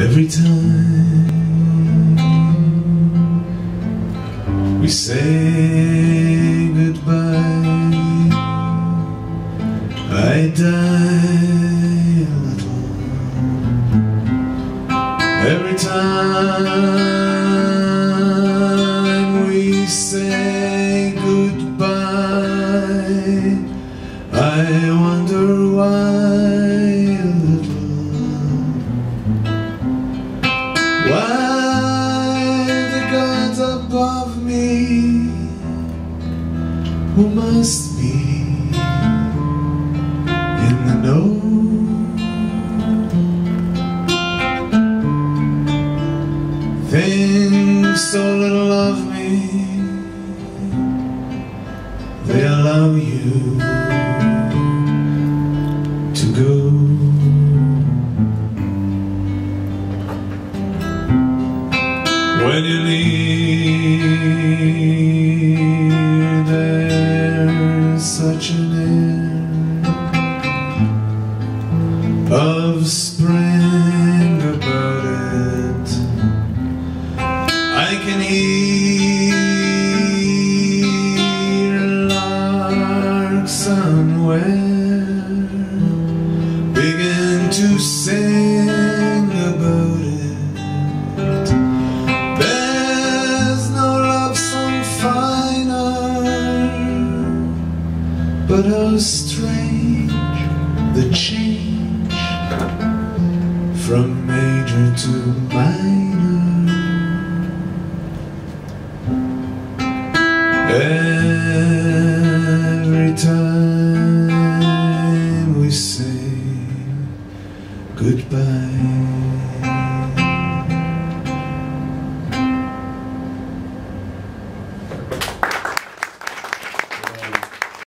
Every time we say goodbye, I die a little. Every time we say goodbye, I wonder why Why the gods above me? Who must be in the know? Think so little of me they allow you When you leave, there's such an air of spring about it. I can hear larks somewhere begin to sing but how strange the change from major to minor. Every time we say goodbye.